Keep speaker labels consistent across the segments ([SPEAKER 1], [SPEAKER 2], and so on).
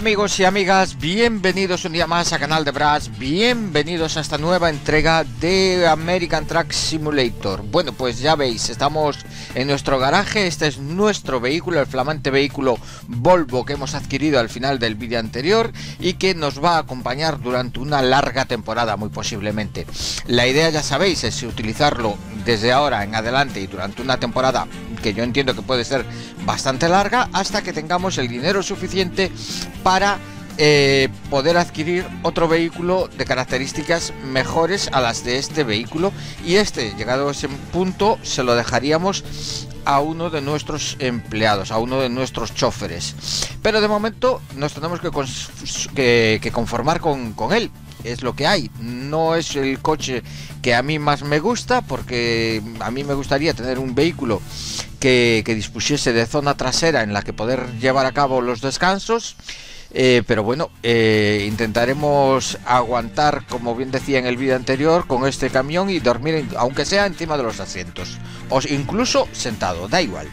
[SPEAKER 1] amigos y amigas, bienvenidos un día más a Canal de Brass, bienvenidos a esta nueva entrega de American Truck Simulator. Bueno, pues ya veis, estamos en nuestro garaje, este es nuestro vehículo, el flamante vehículo Volvo que hemos adquirido al final del vídeo anterior y que nos va a acompañar durante una larga temporada muy posiblemente. La idea ya sabéis es utilizarlo desde ahora en adelante y durante una temporada que yo entiendo que puede ser bastante larga hasta que tengamos el dinero suficiente para eh, poder adquirir otro vehículo de características mejores a las de este vehículo y este llegado a ese punto se lo dejaríamos a uno de nuestros empleados, a uno de nuestros choferes. Pero de momento nos tenemos que, conformar con, con él es lo que hay. No es el coche que a mí más me gusta, porque a mí me gustaría tener un vehículo que, dispusiese de zona trasera en la que poder llevar a cabo los descansos. Eh, pero bueno, eh, intentaremos aguantar, como bien decía en el vídeo anterior, con este camión y dormir, aunque sea encima de los asientos, o incluso sentado, da igual.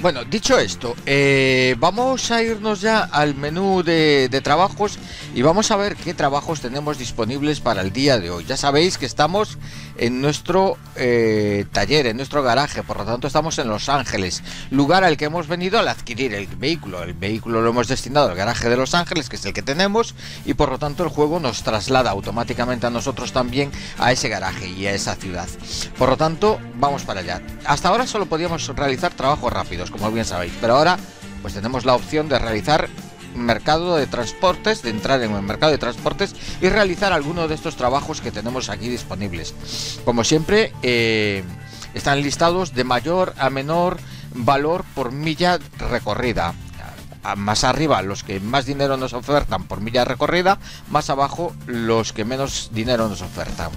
[SPEAKER 1] Bueno, dicho esto, eh, vamos a irnos ya al menú de, trabajos y vamos a ver qué trabajos tenemos disponibles para el día de hoy. Ya sabéis que estamos en nuestro eh, taller, en nuestro garaje, por lo tanto estamos en Los Ángeles, lugar al que hemos venido al adquirir el vehículo. El vehículo lo hemos destinado al garaje de Los Ángeles, que es el que tenemos, y por lo tanto el juego nos traslada automáticamente a nosotros también a ese garaje y a esa ciudad. Por lo tanto, vamos para allá. Hasta ahora solo podíamos realizar trabajos rápidos como bien sabéis. Pero ahora pues tenemos la opción de realizar mercado de transportes, de entrar en el mercado de transportes y realizar alguno de estos trabajos que tenemos aquí disponibles. Como siempre, eh, están listados de mayor a menor valor por milla recorrida. más arriba los que más dinero nos ofertan por milla recorrida, más abajo los que menos dinero nos ofertan.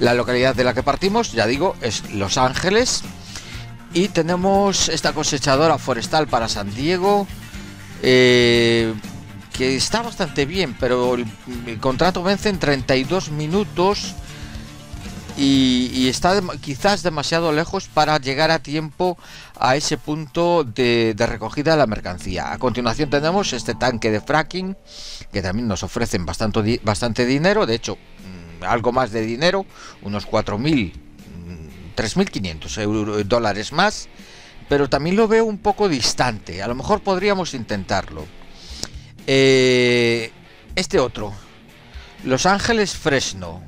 [SPEAKER 1] La localidad de la que partimos, ya digo, es Los Ángeles, y tenemos esta cosechadora forestal para San Diego. Eh, que está bastante bien, pero el, contrato vence en 32 minutos y, está quizás demasiado lejos para llegar a tiempo a ese punto de, recogida de la mercancía. A continuación tenemos este tanque de fracking que también nos ofrecen bastante, bastante dinero, de hecho mm, algo más de dinero, unos 4.000 3.500 dólares más, pero también lo veo un poco distante. A lo mejor podríamos intentarlo. Eh, este otro, Los Ángeles Fresno.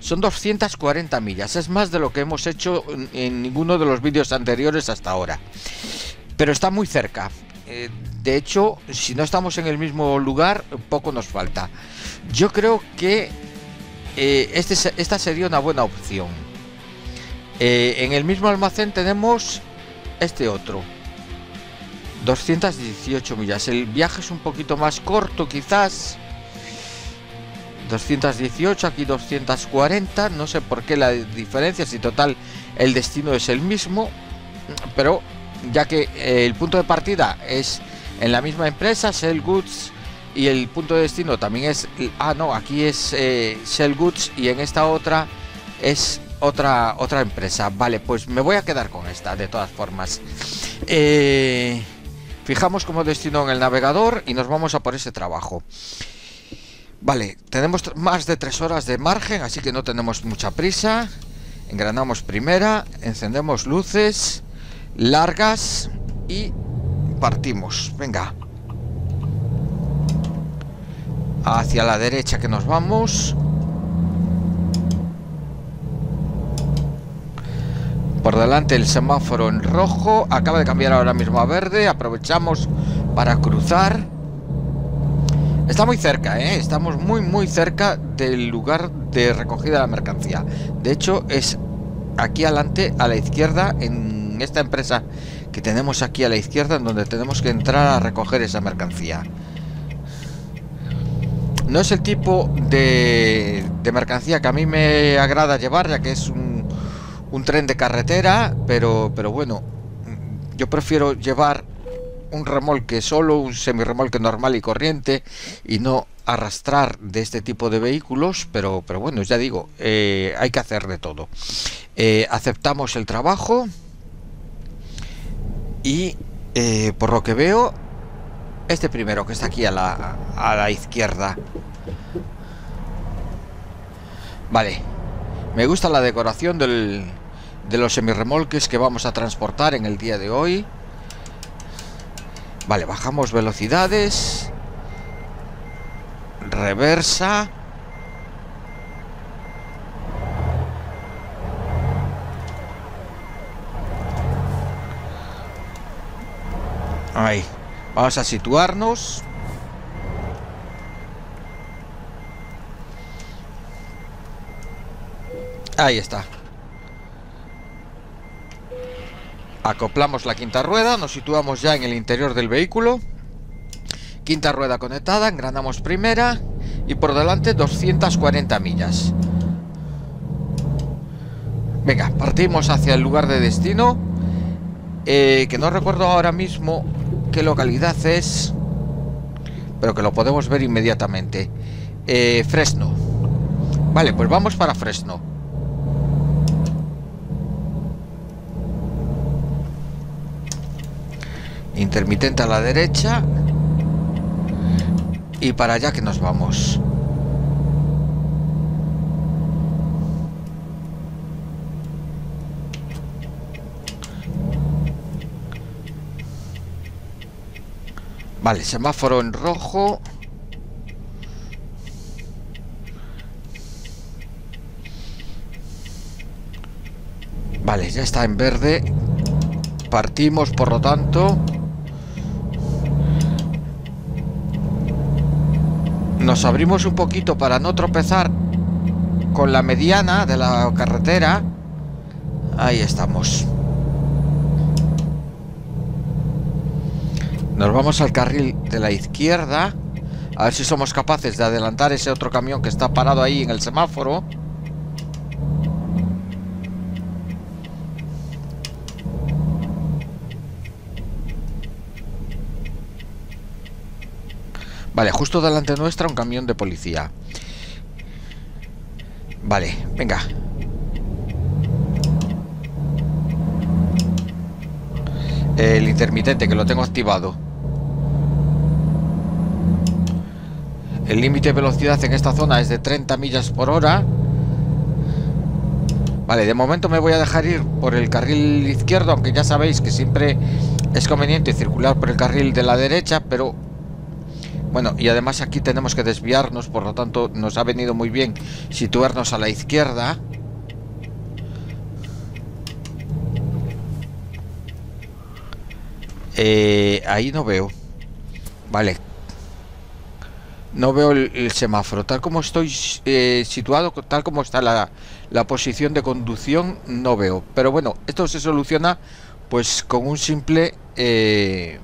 [SPEAKER 1] Son 240 millas, es más de lo que hemos hecho en, ninguno de los vídeos anteriores hasta ahora. Pero está muy cerca. Eh, de hecho, si no estamos en el mismo lugar, poco nos falta. Yo creo que eh, este, esta sería una buena opción. Eh, en el mismo almacén tenemos este otro. 218 millas. El viaje es un poquito más corto quizás. 218, aquí 240. No sé por qué la diferencia, si total el destino es el mismo. Pero ya que eh, el punto de partida es en la misma empresa, Shell Goods, y el punto de destino también es... Ah, no, aquí es eh, Shell Goods y en esta otra es otra, otra empresa. Vale, pues me voy a quedar con esta, de todas formas. Eh, fijamos como destino en el navegador y nos vamos a por ese trabajo. Vale, tenemos más de tres horas de margen, así que no tenemos mucha prisa. Engranamos primera, encendemos luces largas y partimos. Venga. Hacia la derecha que nos vamos. Por delante el semáforo en rojo. Acaba de cambiar ahora mismo a verde. Aprovechamos para cruzar. Está muy cerca, ¿eh? Estamos muy, muy cerca del lugar de recogida de la mercancía. De hecho, es aquí adelante, a la izquierda, en esta empresa que tenemos aquí a la izquierda, en donde tenemos que entrar a recoger esa mercancía. No es el tipo de, de mercancía que a mí me agrada llevar, ya que es un un tren de carretera, pero, pero bueno, yo prefiero llevar un remolque solo, un semirremolque normal y corriente y no arrastrar de este tipo de vehículos, pero, pero bueno, ya digo, eh, hay que hacer de todo. Eh, aceptamos el trabajo y eh, por lo que veo Este primero que está aquí a la, a la izquierda. Vale. Me gusta la decoración del, de los semirremolques que vamos a transportar en el día de hoy. Vale, bajamos velocidades. Reversa. Ahí. Vamos a situarnos. Ahí está. Acoplamos la quinta rueda, nos situamos ya en el interior del vehículo. Quinta rueda conectada, engranamos primera y por delante 240 millas. Venga, partimos hacia el lugar de destino. Eh, que no recuerdo ahora mismo qué localidad es, pero que lo podemos ver inmediatamente. Eh, Fresno. Vale, pues vamos para Fresno. Intermitente a la derecha. Y para allá que nos vamos. Vale, semáforo en rojo. Vale, ya está en verde. Partimos, por lo tanto. Nos abrimos un poquito para no tropezar con la mediana de la carretera. Ahí estamos. Nos vamos al carril de la izquierda. A ver si somos capaces de adelantar ese otro camión que está parado ahí en el semáforo. Vale, justo delante nuestra un camión de policía. Vale, venga. El intermitente que lo tengo activado. El límite de velocidad en esta zona es de 30 millas por hora. Vale, de momento me voy a dejar ir por el carril izquierdo, aunque ya sabéis que siempre es conveniente circular por el carril de la derecha, pero... Bueno, y además aquí tenemos que desviarnos, por lo tanto nos ha venido muy bien situarnos a la izquierda. Eh, ahí no veo. Vale, no veo el, semáforo. Tal como estoy eh, situado, tal como está la, la, posición de conducción, no veo. Pero bueno, esto se soluciona pues con un simple... Eh,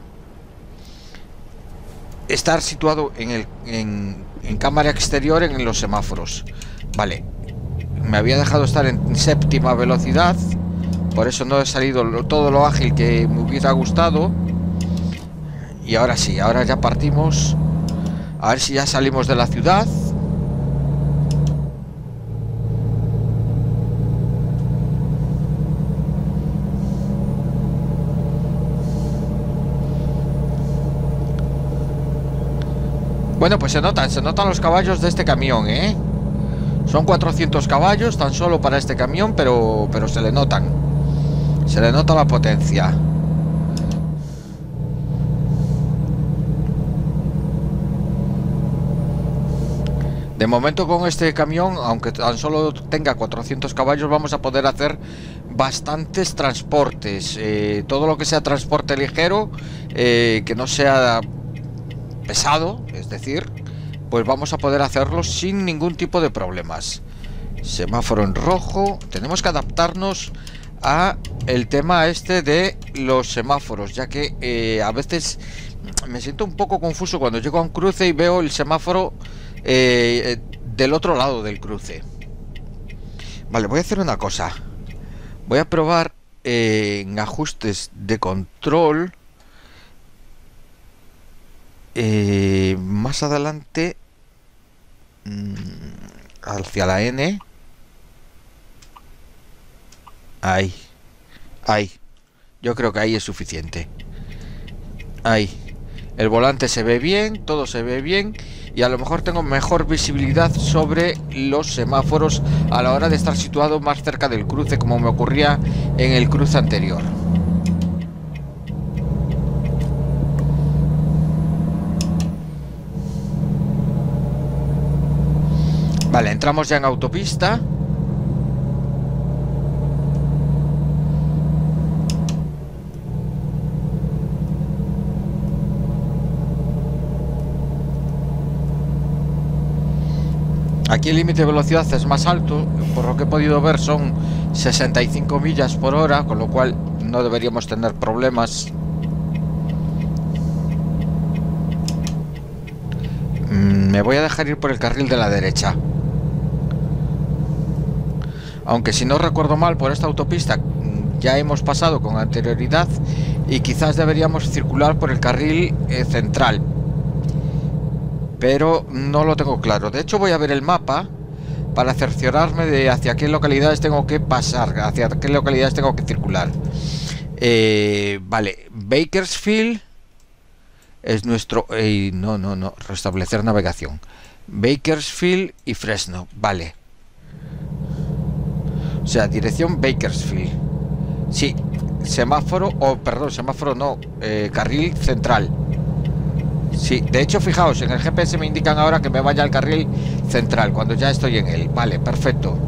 [SPEAKER 1] estar situado en, el, en, en cámara exterior en los semáforos. Vale. Me había dejado estar en séptima velocidad. Por eso no he salido todo lo ágil que me hubiera gustado. Y ahora sí, ahora ya partimos a ver si ya salimos de la ciudad. Bueno, pues se notan, se notan los caballos de este camión, ¿eh? Son 400 caballos tan solo para este camión, pero, pero se le notan. Se le nota la potencia. De momento con este camión, aunque tan solo tenga 400 caballos, vamos a poder hacer bastantes transportes. Eh, todo lo que sea transporte ligero, eh, que no sea pesado, es decir, pues vamos a poder hacerlo sin ningún tipo de problemas. Semáforo en rojo. Tenemos que adaptarnos a el tema este de los semáforos, ya que eh, a veces me siento un poco confuso cuando llego a un cruce y veo el semáforo eh, del otro lado del cruce. Vale, voy a hacer una cosa. Voy a probar eh, en ajustes de control. Eh, más adelante mm, hacia la N. Ahí. Ahí. Yo creo que ahí es suficiente. Ahí. El volante se ve bien, todo se ve bien y a lo mejor tengo mejor visibilidad sobre los semáforos a la hora de estar situado más cerca del cruce como me ocurría en el cruce anterior. Vale, entramos ya en autopista. Aquí el límite de velocidad es más alto, por lo que he podido ver son 65 millas por hora, con lo cual no deberíamos tener problemas. Mm, me voy a dejar ir por el carril de la derecha. Aunque si no recuerdo mal, por esta autopista mm, ya hemos pasado con anterioridad y quizás deberíamos circular por el carril eh, central pero no lo tengo claro. De hecho voy a ver el mapa para cerciorarme de hacia qué localidades tengo que pasar, hacia qué localidades tengo que circular. Eh, vale, Bakersfield es nuestro... no, no, no, restablecer navegación. Bakersfield y Fresno, vale. O sea, dirección Bakersfield. Sí, semáforo, o perdón, semáforo no, eh, carril central. Sí, de hecho, fijaos, en el GPS me indican ahora que me vaya al carril central cuando ya estoy en él. Vale, perfecto.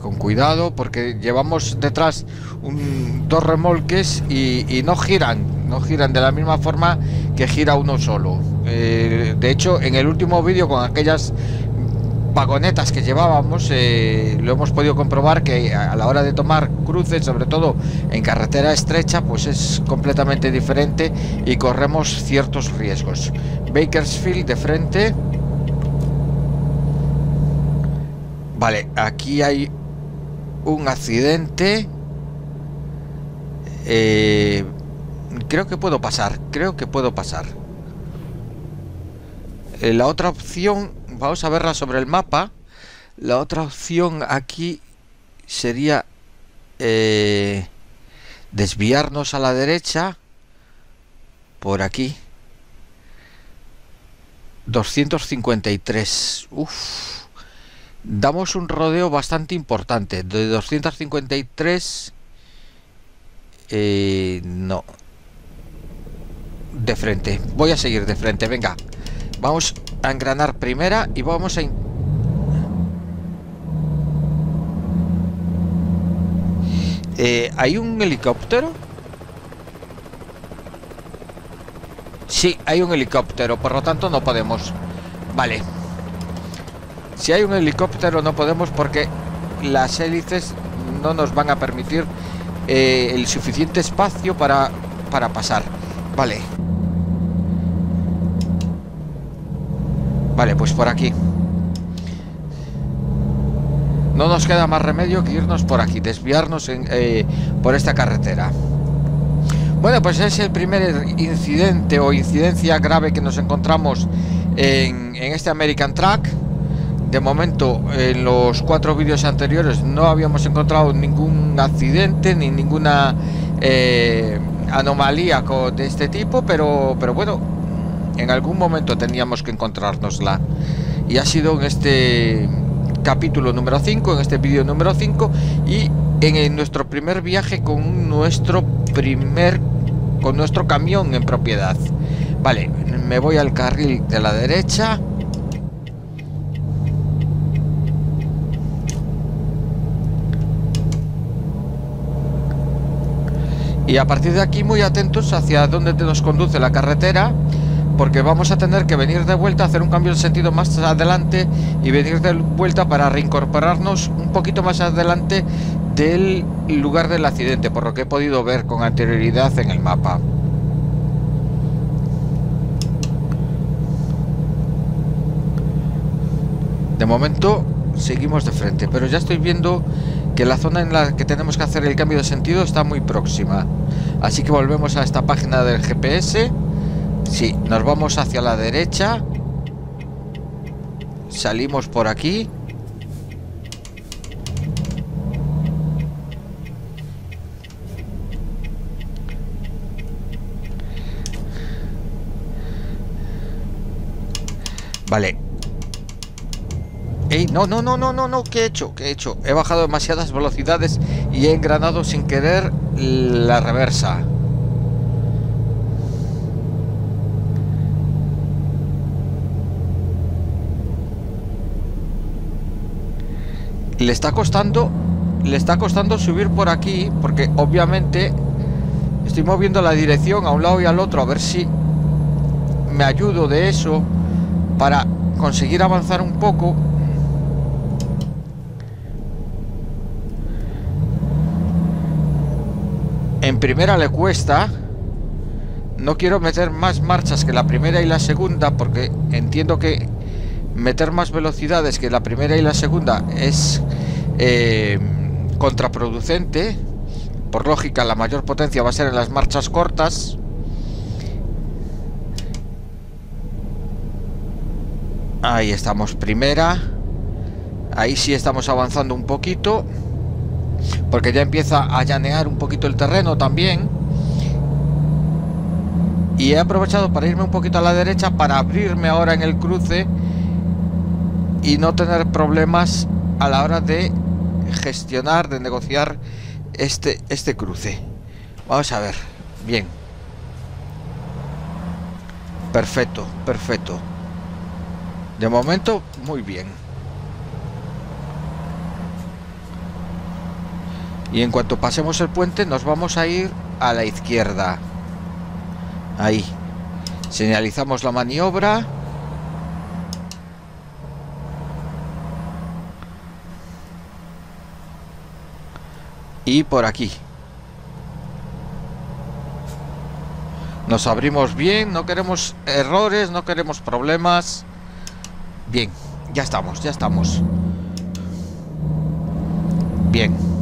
[SPEAKER 1] Con cuidado porque llevamos detrás dos remolques y, no giran, no giran de la misma forma que gira uno solo. Eh, de hecho, en el último vídeo con aquellas vagonetas que llevábamos, eh, lo hemos podido comprobar que a la hora de tomar cruces, sobre todo en carretera estrecha, pues es completamente diferente y corremos ciertos riesgos. Bakersfield de frente Vale, aquí hay un accidente. Eh, creo que puedo pasar, creo que puedo pasar. Eh, la otra opción, vamos a verla sobre el mapa. La otra opción aquí sería eh, desviarnos a la derecha por aquí. 253. Uf damos un rodeo bastante importante. De 253... Eh, no. De frente. Voy a seguir de frente, venga. Vamos a engranar primera y vamos a... Eh, ¿Hay un helicóptero? Sí, hay un helicóptero, por lo tanto no podemos. Vale. Si hay un helicóptero no podemos porque las hélices no nos van a permitir eh, el suficiente espacio para, para pasar. Vale. Vale, pues por aquí. No nos queda más remedio que irnos por aquí, desviarnos eh, por esta carretera. Bueno, pues es el primer incidente o incidencia grave que nos encontramos en, este American Truck. De momento, en los cuatro vídeos anteriores no habíamos encontrado ningún accidente ni ninguna eh, anomalía de este tipo, pero, pero bueno, en algún momento teníamos que encontrárnosla. Y ha sido en este capítulo número 5, en este vídeo número 5 y en nuestro primer viaje con nuestro primer con nuestro camión en propiedad. Vale, me voy al carril de la derecha. Y a partir de aquí muy atentos hacia dónde nos conduce la carretera porque vamos a tener que venir de vuelta, hacer un cambio de sentido más adelante y venir de vuelta para reincorporarnos un poquito más adelante del lugar del accidente, por lo que he podido ver con anterioridad en el mapa. De momento seguimos de frente, pero ya estoy viendo que la zona en la que tenemos que hacer el cambio de sentido está muy próxima. Así que volvemos a esta página del GPS. Sí, nos vamos hacia la derecha. Salimos por aquí. Vale, no, no, no, no, no, no, ¿qué he hecho? ¿Qué he hecho? He bajado demasiadas velocidades y he engranado sin querer la reversa. Le está costando, le está costando subir por aquí, porque obviamente estoy moviendo la dirección a un lado y al otro a ver si me ayudo de eso para conseguir avanzar un poco En primera le cuesta. No quiero meter más marchas que la primera y la segunda porque entiendo que meter más velocidades que la primera y la segunda es eh, contraproducente. Por lógica, la mayor potencia va a ser en las marchas cortas. Ahí estamos, primera. Ahí sí estamos avanzando un poquito porque ya empieza a llanear un poquito el terreno también y he aprovechado para irme un poquito a la derecha para abrirme ahora en el cruce y no tener problemas a la hora de gestionar, de negociar este, este cruce. Vamos a ver. Bien. Perfecto, perfecto. De momento, muy bien. Y en cuanto pasemos el puente nos vamos a ir a la izquierda. Ahí. Señalizamos la maniobra. Y por aquí. Nos abrimos bien, no queremos errores, no queremos problemas. Bien, ya estamos, ya estamos. Bien.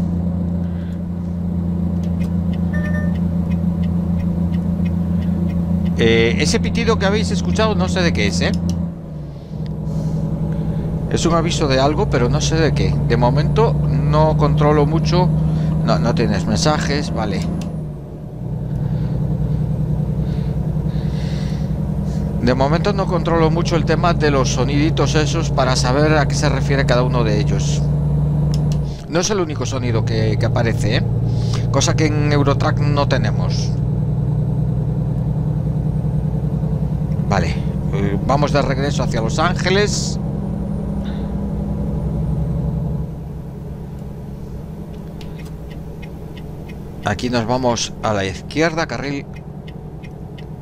[SPEAKER 1] Eh, ese pitido que habéis escuchado no sé de qué es, ¿eh? Es un aviso de algo, pero no sé de qué. De momento no controlo mucho. No, no tienes mensajes, vale. De momento no controlo mucho el tema de los soniditos esos para saber a qué se refiere cada uno de ellos. No es el único sonido que, que aparece, ¿eh? Cosa que en Eurotrack no tenemos. Vale, eh, vamos de regreso hacia Los Ángeles. Aquí nos vamos a la izquierda, carril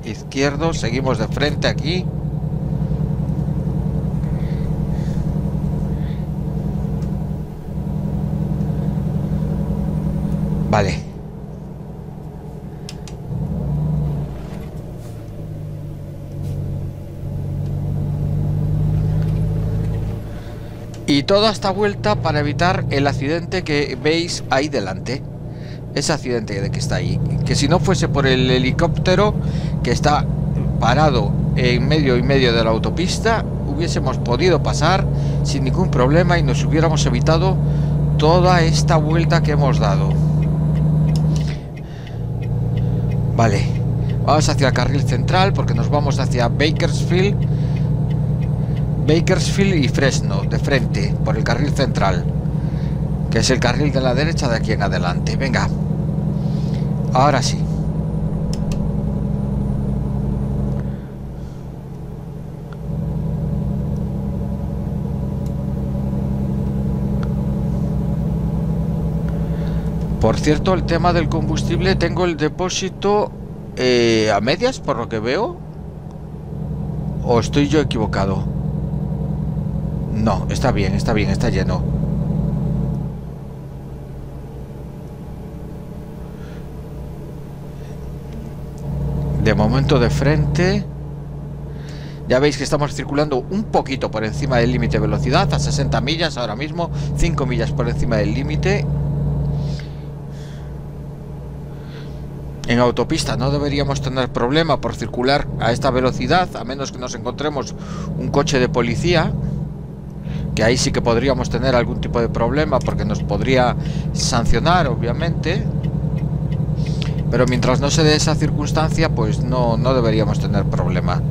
[SPEAKER 1] izquierdo, seguimos de frente aquí. Vale. Y toda esta vuelta para evitar el accidente que veis ahí delante. Ese accidente de que está ahí. Que si no fuese por el helicóptero que está parado en medio y medio de la autopista, hubiésemos podido pasar sin ningún problema y nos hubiéramos evitado toda esta vuelta que hemos dado. Vale, vamos hacia el carril central porque nos vamos hacia Bakersfield Bakersfield y Fresno de frente por el carril central que es el carril de la derecha de aquí en adelante venga ahora sí Por cierto, el tema del combustible, tengo el depósito eh, a medias, por lo que veo. ¿O estoy yo equivocado? No, está bien, está bien, está lleno. De momento de frente... Ya veis que estamos circulando un poquito por encima del límite de velocidad, a 60 millas ahora mismo, 5 millas por encima del límite. En autopista no deberíamos tener problema por circular a esta velocidad, a menos que nos encontremos un coche de policía ahí sí que podríamos tener algún tipo de problema porque nos podría sancionar, obviamente. Pero mientras no se dé esa circunstancia, pues no, no deberíamos tener problema.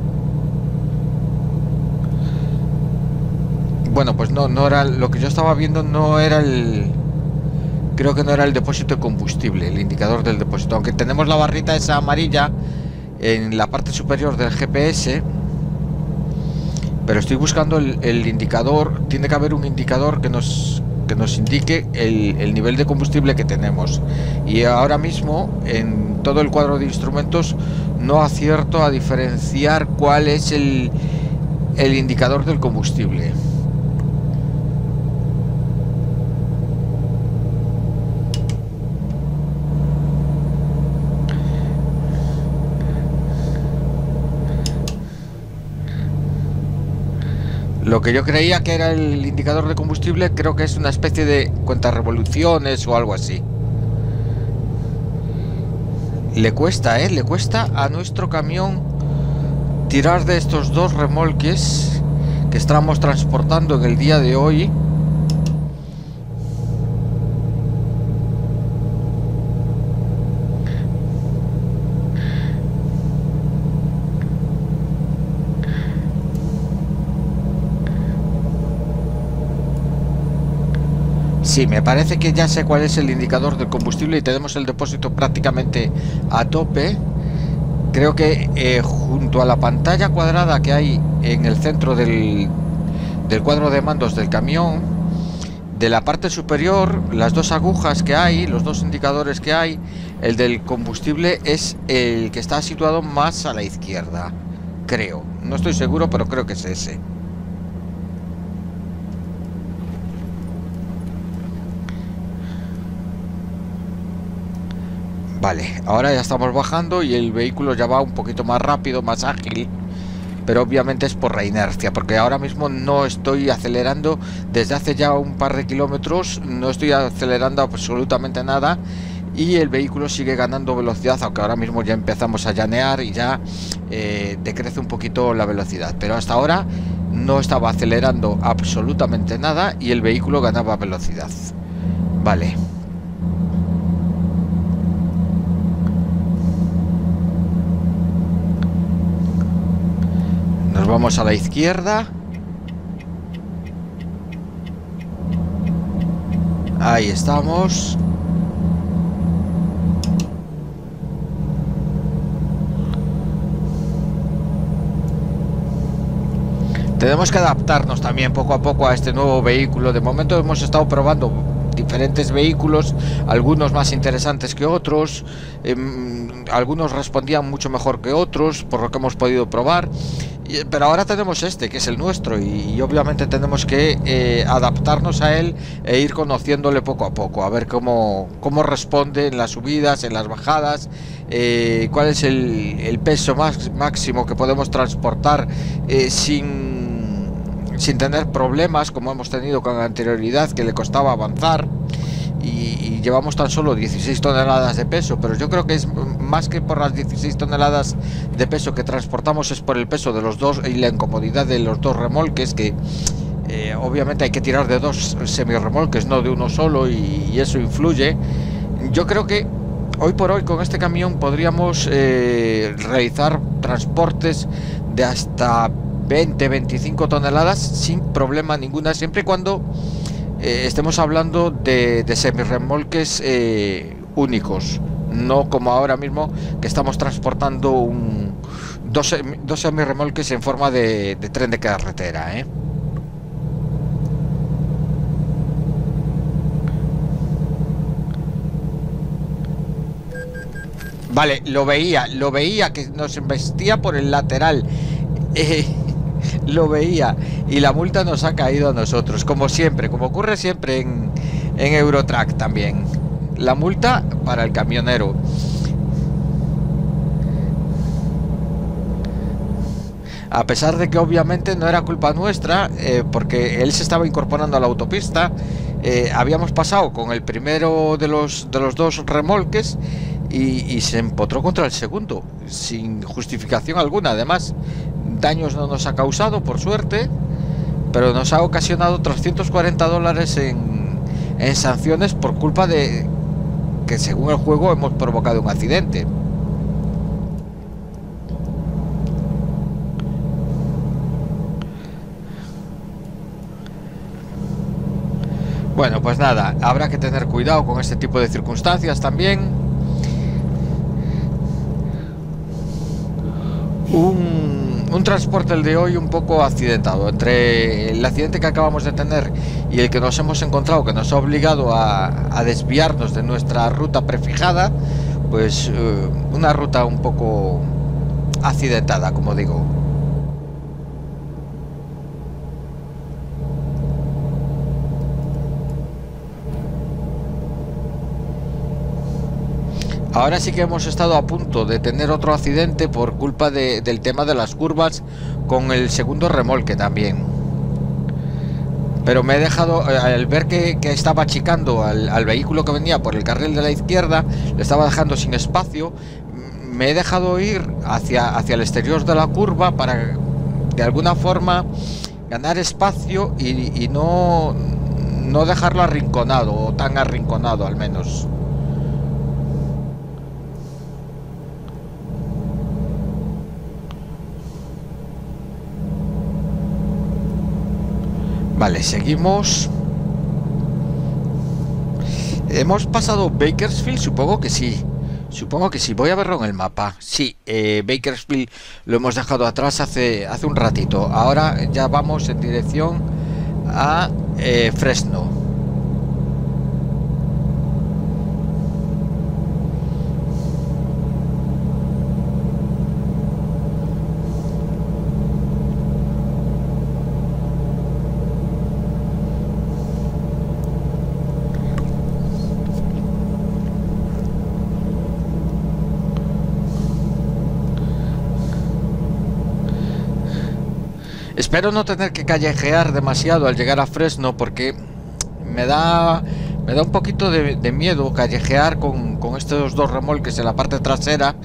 [SPEAKER 1] Bueno, pues no, no era lo que yo estaba viendo, no era el, creo que no era el depósito de combustible, el indicador del depósito. Aunque tenemos la barrita esa amarilla en la parte superior del GPS, pero estoy buscando el, indicador. Tiene que haber un indicador que nos que nos indique el, nivel de combustible que tenemos. Y ahora mismo en todo el cuadro de instrumentos no acierto a diferenciar cuál es el, el indicador del combustible. Lo que yo creía que era el indicador de combustible, creo que es una especie de cuenta revoluciones o algo así. Le cuesta, ¿eh? Le cuesta a nuestro camión tirar de estos dos remolques que estamos transportando en el día de hoy Sí, me parece que ya sé cuál es el indicador del combustible y tenemos el depósito prácticamente a tope. Creo que eh, junto a la pantalla cuadrada que hay en el centro del, del cuadro de mandos del camión, de la parte superior, las dos agujas que hay, los dos indicadores que hay, el del combustible es el que está situado más a la izquierda, creo. No estoy seguro, pero creo que es ese. Vale, ahora ya estamos bajando y el vehículo ya va un poquito más rápido, más ágil. Pero obviamente es por la inercia, porque ahora mismo no estoy acelerando desde hace ya un par de kilómetros, no estoy acelerando absolutamente nada y el vehículo sigue ganando velocidad, aunque ahora mismo ya empezamos a llanear y ya eh, decrece un poquito la velocidad. Pero hasta ahora no estaba acelerando absolutamente nada y el vehículo ganaba velocidad. Vale. Vamos a la izquierda. Ahí estamos. Tenemos que adaptarnos también poco a poco a este nuevo vehículo. De momento hemos estado probando diferentes vehículos, algunos más interesantes que otros, em, algunos respondían mucho mejor que otros, por lo que hemos podido probar. Pero ahora tenemos este, que es el nuestro, y, obviamente tenemos que eh, adaptarnos a él e ir conociéndole poco a poco, a ver cómo, cómo responde en las subidas, en las bajadas, eh, cuál es el, peso más, máximo que podemos transportar eh, sin, sin tener problemas, como hemos tenido con anterioridad, que le costaba avanzar y, llevamos tan solo 16 toneladas de peso, pero yo creo que es más que por las 16 toneladas de peso que transportamos, es por el peso de los dos y la incomodidad de los dos remolques que... Eh, obviamente hay que tirar de dos semi-remolques, no de uno solo, y, eso influye. Yo creo que hoy por hoy con este camión podríamos eh, realizar transportes de hasta 20-25 toneladas sin problema ninguna, siempre y cuando eh, estemos hablando de, de semirremolques eh, únicos, no como ahora mismo que estamos transportando un, dos, dos semirremolques en forma de, tren de carretera. ¿eh? Vale, lo veía, lo veía que nos embestía por el lateral. lo veía y la multa nos ha caído a nosotros, como siempre, como ocurre siempre en, en Eurotrack también. La multa para el camionero. A pesar de que obviamente no era culpa nuestra, eh, porque él se estaba incorporando a la autopista, eh, habíamos pasado con el primero de los, de los dos remolques y, se empotró contra el segundo, sin justificación alguna. Además, daños no nos ha causado, por suerte, pero nos ha ocasionado 340 dólares en, sanciones por culpa de que según el juego hemos provocado un accidente. Bueno, pues nada, habrá que tener cuidado con este tipo de circunstancias también. Un, transporte el de hoy un poco accidentado. Entre el accidente que acabamos de tener y el que nos hemos encontrado, que nos ha obligado a, desviarnos de nuestra ruta prefijada, pues eh, una ruta un poco accidentada, como digo. Ahora sí que hemos estado a punto de tener otro accidente por culpa del tema de las curvas con el segundo remolque también. Pero me he dejado, eh, al ver que, estaba achicando al, vehículo que venía por el carril de la izquierda, le estaba dejando sin espacio, me he dejado ir hacia, hacia el exterior de la curva para de alguna forma ganar espacio y, y no, no dejarlo arrinconado o tan arrinconado al menos. Vale, seguimos. Hemos pasado Bakersfield, supongo que sí. Supongo que sí. Voy a verlo en el mapa. Sí, eh, Bakersfield lo hemos dejado atrás hace, hace un ratito. Ahora ya vamos en dirección a eh, Fresno. Espero no tener que callejear demasiado al llegar a Fresno porque me da me da un poquito de, miedo callejear con, estos dos remolques en la parte trasera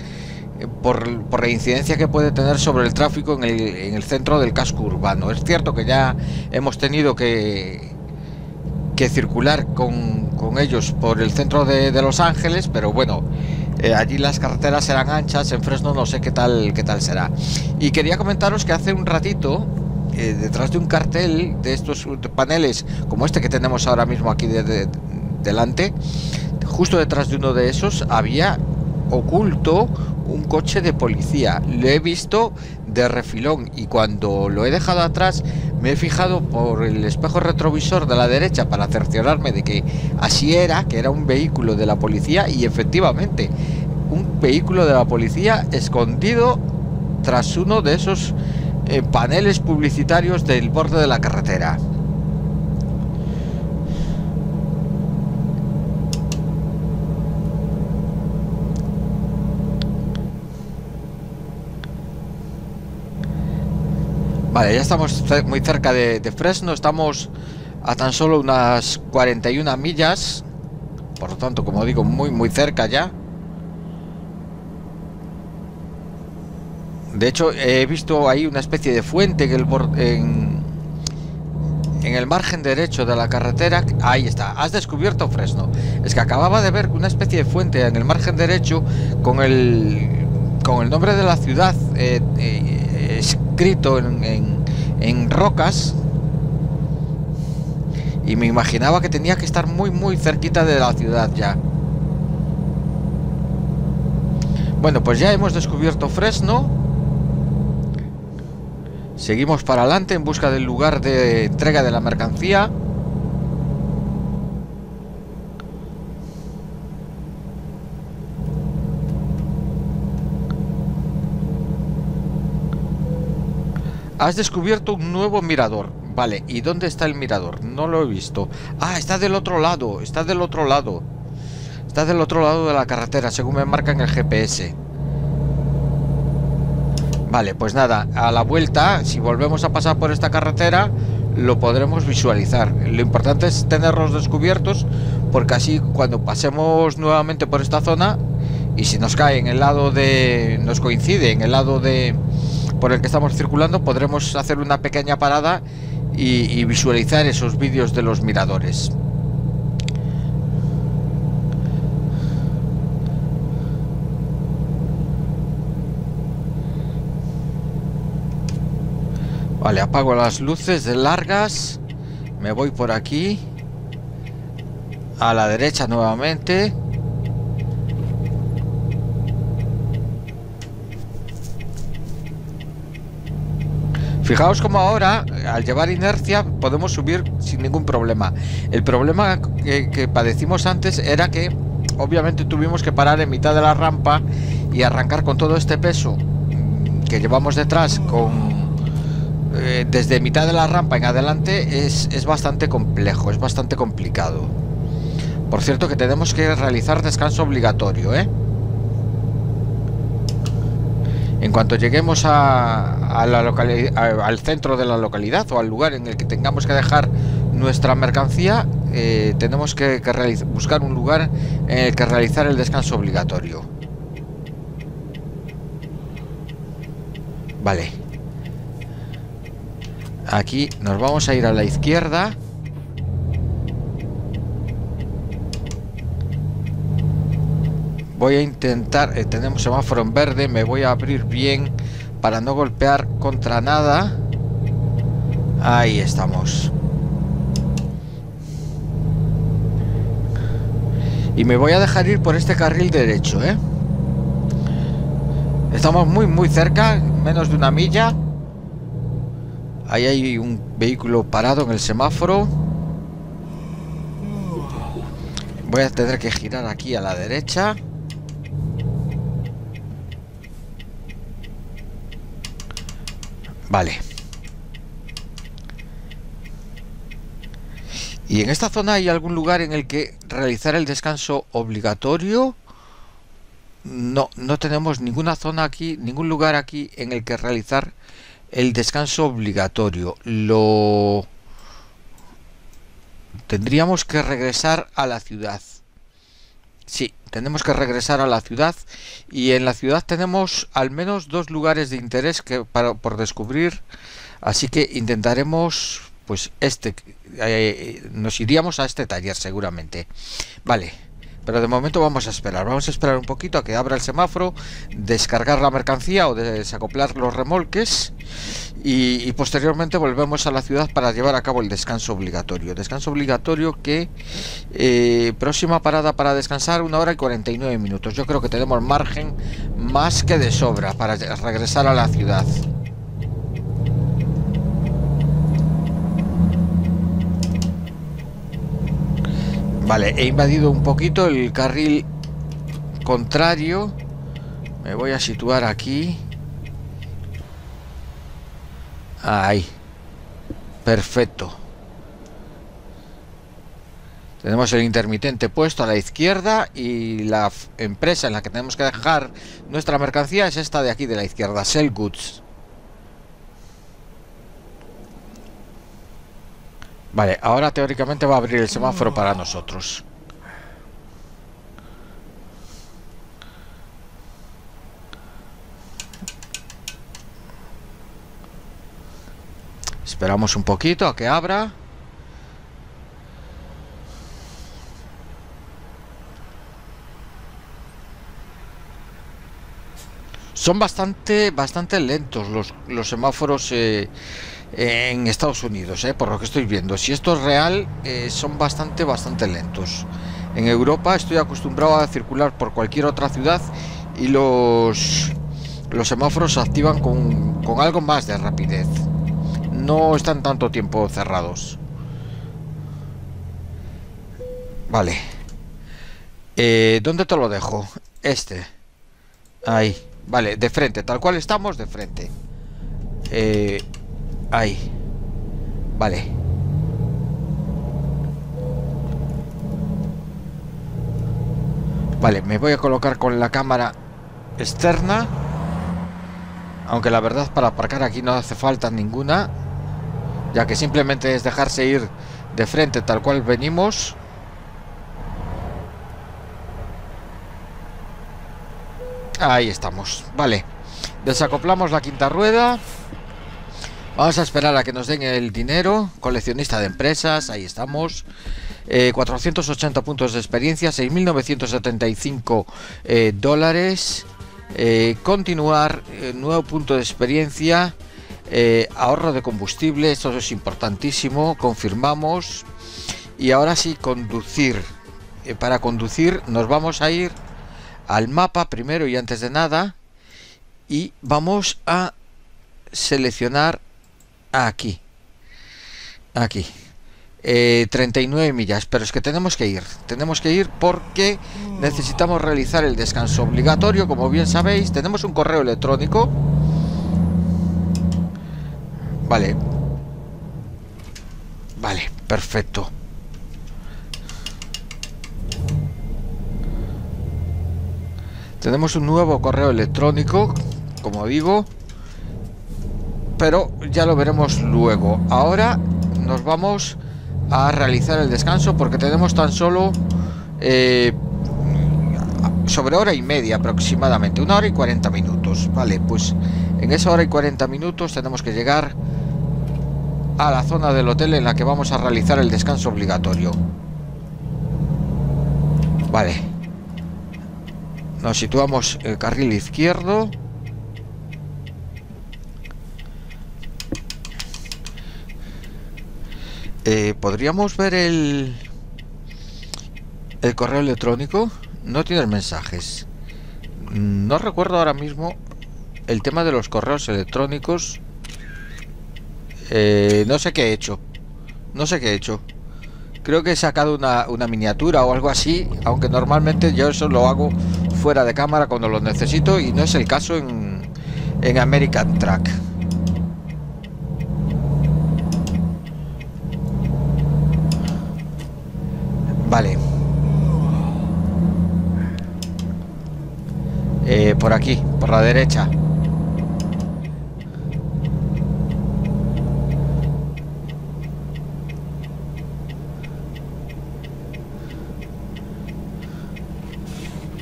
[SPEAKER 1] eh, por, la incidencia que puede tener sobre el tráfico en el, centro del casco urbano. Es cierto que ya hemos tenido que, que circular con, ellos por el centro de, Los Ángeles, pero bueno, eh, allí las carreteras serán anchas, en Fresno no sé qué tal, qué tal será. Y quería comentaros que hace un ratito eh, detrás de un cartel de estos paneles como este que tenemos ahora mismo aquí de, delante, justo detrás de uno de esos había oculto un coche de policía. Lo he visto de refilón y cuando lo he dejado atrás me he fijado por el espejo retrovisor de la derecha para cerciorarme de que así era, que era un vehículo de la policía y efectivamente un vehículo de la policía escondido tras uno de esos paneles publicitarios del borde de la carretera. Vale, ya estamos muy cerca de, Fresno, estamos a tan solo unas 41 millas, por lo tanto, como digo, muy muy cerca ya. De hecho, he visto ahí una especie de fuente en el, en, en el margen derecho de la carretera. Ahí está, has descubierto Fresno. Es que acababa de ver una especie de fuente en el margen derecho con el, con el nombre de la ciudad eh, eh, escrito en, en rocas. Y me imaginaba que tenía que estar muy, muy cerquita de la ciudad ya. Bueno, pues ya hemos descubierto Fresno. Seguimos para adelante en busca del lugar de entrega de la mercancía. Has descubierto un nuevo mirador. Vale, ¿y dónde está el mirador? No lo he visto. Ah, está del otro lado, está del otro lado. Está del otro lado de la carretera, según me marca en el GPS. Vale, pues nada, a la vuelta, si volvemos a pasar por esta carretera, lo podremos visualizar. Lo importante es tenerlos descubiertos, porque así cuando pasemos nuevamente por esta zona, y si nos cae en el lado de nos coincide en el lado de por el que estamos circulando podremos hacer una pequeña parada y, visualizar esos vídeos de los miradores Vale, apago las luces de largas. Me voy por aquí. A la derecha nuevamente. Fijaos como ahora, al llevar inercia, podemos subir sin ningún problema. El problema que, padecimos antes era que, obviamente, tuvimos que parar en mitad de la rampa y arrancar con todo este peso que llevamos detrás con eh, desde mitad de la rampa en adelante es, es bastante complejo, es bastante complicado. Por cierto que tenemos que realizar descanso obligatorio, ¿eh? En cuanto lleguemos a, al centro de la localidad o al lugar en el que tengamos que dejar nuestra mercancía, eh, tenemos que, buscar un lugar en el que realizar el descanso obligatorio. Vale. Aquí nos vamos a ir a la izquierda. Voy a intentar, eh, tenemos semáforo en verde, me voy a abrir bien para no golpear contra nada. Ahí estamos. Y me voy a dejar ir por este carril derecho, ¿eh? Estamos muy, muy cerca, menos de una milla. Ahí hay un vehículo parado en el semáforo. Voy a tener que girar aquí a la derecha. Vale. ¿Y en esta zona hay algún lugar en el que realizar el descanso obligatorio? No, no tenemos ninguna zona aquí, ningún lugar aquí en el que realizar el descanso obligatorio. Lo tendríamos que regresar a la ciudad. Sí, tenemos que regresar a la ciudad y en la ciudad tenemos al menos dos lugares de interés que para, por descubrir, así que intentaremos pues este eh, nos iríamos a este taller seguramente. Vale. Pero de momento vamos a esperar, vamos a esperar un poquito a que abra el semáforo, descargar la mercancía o desacoplar los remolques y, posteriormente volvemos a la ciudad para llevar a cabo el descanso obligatorio. Descanso obligatorio que eh, próxima parada para descansar una hora y 49 minutos. Yo creo que tenemos margen más que de sobra para regresar a la ciudad. Vale, he invadido un poquito el carril contrario. Me voy a situar aquí. Ahí. Perfecto. Tenemos el intermitente puesto a la izquierda y la empresa en la que tenemos que dejar nuestra mercancía es esta de aquí de la izquierda, Sell Goods. Vale, ahora teóricamente va a abrir el semáforo para nosotros. Esperamos un poquito a que abra. Son bastante, bastante lentos los, los semáforos eh, en Estados Unidos, eh, por lo que estoy viendo. Si esto es real, eh, son bastante, bastante lentos. En Europa estoy acostumbrado a circular por cualquier otra ciudad y los, los semáforos se activan con, con algo más de rapidez. No están tanto tiempo cerrados. Vale. Eh, ¿Dónde te lo dejo? Este. Ahí. Vale, de frente. Tal cual estamos, de frente. Eh, Ahí. Vale. Vale, me voy a colocar con la cámara externa. Aunque la verdad para aparcar aquí no hace falta ninguna. Ya que simplemente es dejarse ir de frente tal cual venimos. Ahí estamos, vale. Desacoplamos la quinta rueda. Vamos a esperar a que nos den el dinero. Coleccionista de empresas, ahí estamos. 480 eh, puntos de experiencia, 6.975 eh, dólares. Eh, continuar, nuevo punto de experiencia. ahorro de combustible, esto es importantísimo. Confirmamos. Y ahora sí, conducir. para conducir nos vamos a ir al mapa primero y antes de nada y vamos a seleccionar aquí. Aquí. 39 eh, millas pero es que tenemos que ir. Tenemos que ir porque necesitamos realizar el descanso obligatorio como bien sabéis. Tenemos un correo electrónico. Vale. Vale perfecto. Tenemos un nuevo correo electrónico, como digo, pero ya lo veremos luego. Ahora nos vamos a realizar el descanso porque tenemos tan solo eh, sobre hora y media aproximadamente, una hora y 40 minutos. Vale, pues en esa hora y 40 minutos tenemos que llegar a la zona del hotel en la que vamos a realizar el descanso obligatorio. Vale. Nos situamos el carril izquierdo. Eh, ¿Podríamos ver el, el correo electrónico? No tiene mensajes. No recuerdo ahora mismo el tema de los correos electrónicos. Eh, no sé qué he hecho. No sé qué he hecho. Creo que he sacado una, una miniatura o algo así, aunque normalmente yo eso lo hago fuera de cámara cuando lo necesito y no es el caso en, en American Track. Vale. Eh, por aquí, por la derecha.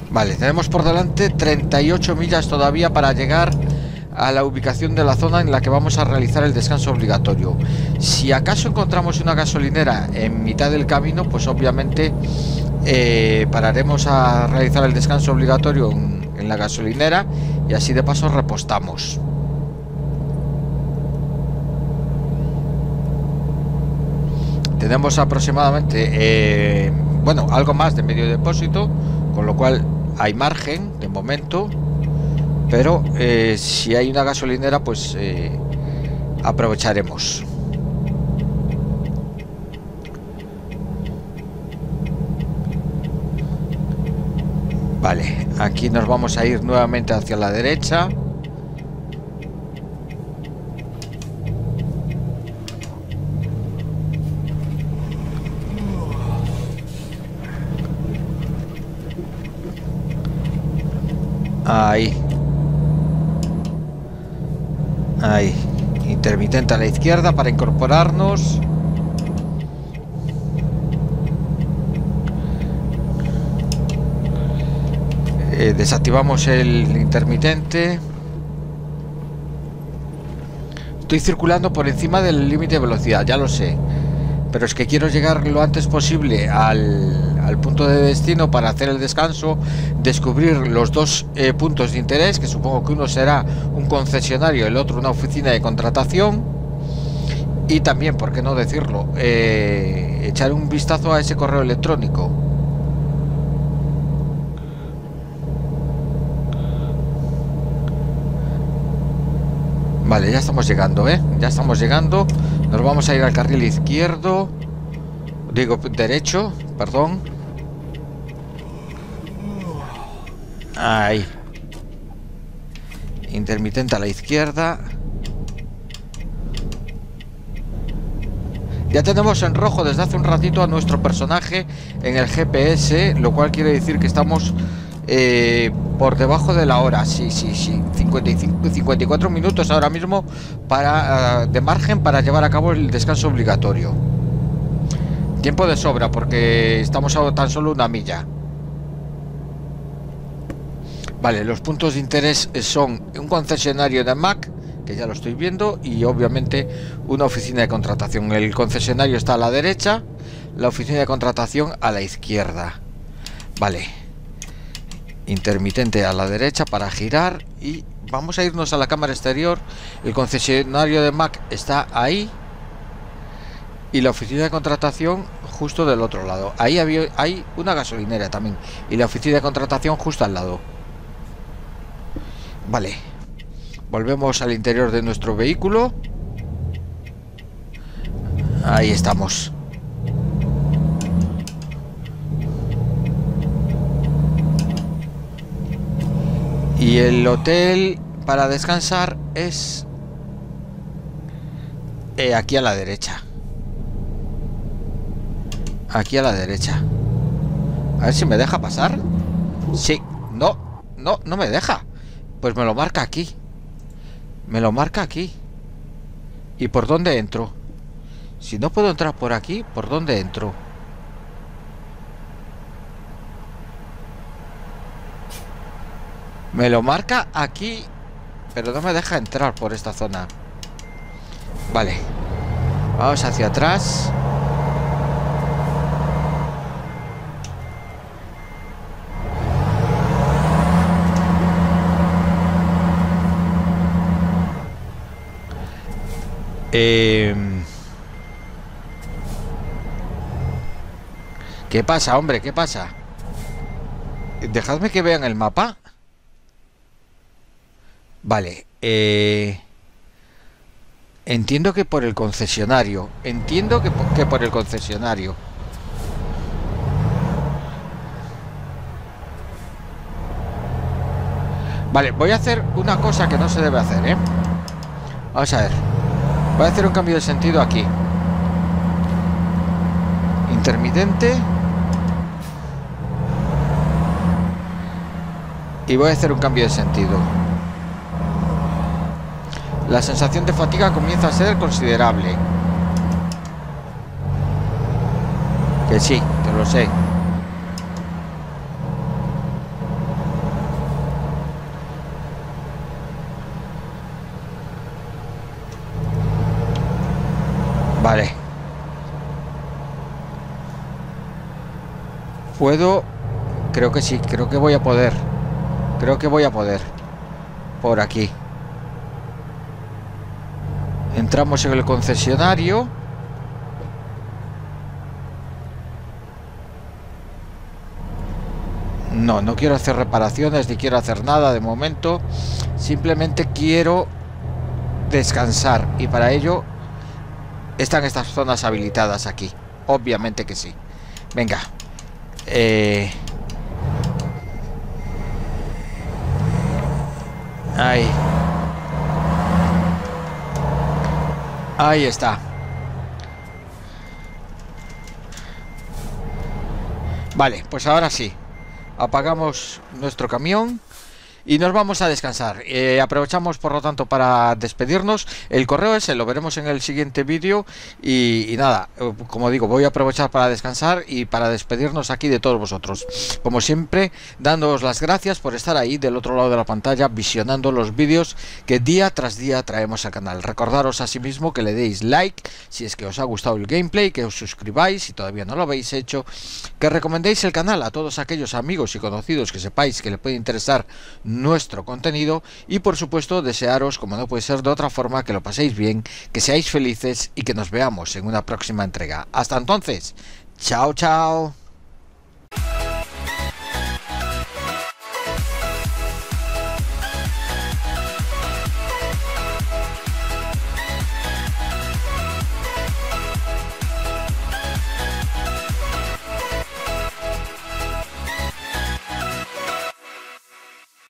[SPEAKER 1] Vale, tenemos por delante 38 millas todavía para llegar a la ubicación de la zona en la que vamos a realizar el descanso obligatorio. Si acaso encontramos una gasolinera en mitad del camino, pues obviamente eh, pararemos a realizar el descanso obligatorio en, la gasolinera y así de paso repostamos. Tenemos aproximadamente, eh, bueno, algo más de medio depósito, con lo cual hay margen de momento, pero eh, si hay una gasolinera, pues eh, aprovecharemos. Vale, aquí nos vamos a ir nuevamente hacia la derecha. Ahí. Intermitente a la izquierda para incorporarnos. Eh, desactivamos el intermitente. Estoy circulando por encima del límite de velocidad, ya lo sé. Pero es que quiero llegar lo antes posible al, al punto de destino para hacer el descanso, descubrir los dos eh, puntos de interés, que supongo que uno será un concesionario, el otro una oficina de contratación, y también, por qué no decirlo, eh, echar un vistazo a ese correo electrónico. Vale, ya estamos llegando, ¿eh? Ya estamos llegando. Nos vamos a ir al carril izquierdo. Digo, derecho, perdón. Ahí. Intermitente a la izquierda. Ya tenemos en rojo desde hace un ratito a nuestro personaje en el GPS, lo cual quiere decir que estamos eh, por debajo de la hora. Sí, sí, sí. 55, 54 minutos ahora mismo para, eh, de margen para llevar a cabo el descanso obligatorio. Tiempo de sobra porque estamos a tan solo una milla. Vale, los puntos de interés son un concesionario de Mac, que ya lo estoy viendo, y obviamente una oficina de contratación. El concesionario está a la derecha, la oficina de contratación a la izquierda. Vale. Intermitente a la derecha para girar y vamos a irnos a la cámara exterior. El concesionario de Mac está ahí y la oficina de contratación justo del otro lado. Ahí había, hay una gasolinera también y la oficina de contratación justo al lado. Vale. Volvemos al interior de nuestro vehículo. Ahí estamos. Y el hotel para descansar es eh, aquí a la derecha. Aquí a la derecha. A ver si me deja pasar. Sí. No, no, no me deja. Pues me lo marca aquí. Me lo marca aquí. ¿Y por dónde entro? Si no puedo entrar por aquí, ¿por dónde entro? Me lo marca aquí, pero no me deja entrar por esta zona. Vale. Vamos hacia atrás. Eh, ¿Qué pasa, hombre? ¿Qué pasa? Dejadme que vean el mapa. Vale. Eh, entiendo que por el concesionario. Entiendo que que por el concesionario. Vale, voy a hacer una cosa que no se debe hacer, ¿eh? Vamos a ver. Voy a hacer un cambio de sentido aquí. Intermitente. Y voy a hacer un cambio de sentido. La sensación de fatiga comienza a ser considerable. Que sí, que lo sé. Vale. ¿Puedo? Creo que sí, creo que voy a poder. Creo que voy a poder. Por aquí. Entramos en el concesionario. No, no quiero hacer reparaciones ni quiero hacer nada de momento. Simplemente quiero descansar y para ello están estas zonas habilitadas aquí. Obviamente que sí. Venga. Eh... Ahí. Ahí está. Vale, pues ahora sí. Apagamos nuestro camión y nos vamos a descansar. Eh, aprovechamos por lo tanto para despedirnos. El correo ese lo veremos en el siguiente vídeo y, nada, eh, como digo, voy a aprovechar para descansar y para despedirnos aquí de todos vosotros. Como siempre, dándoos las gracias por estar ahí del otro lado de la pantalla visionando los vídeos que día tras día traemos al canal. Recordaros asimismo que le deis like si es que os ha gustado el gameplay, que os suscribáis si todavía no lo habéis hecho, que recomendéis el canal a todos aquellos amigos y conocidos que sepáis que le puede interesar nuestro contenido y por supuesto desearos, como no puede ser de otra forma, que lo paséis bien, que seáis felices y que nos veamos en una próxima entrega. Hasta entonces, chao chao.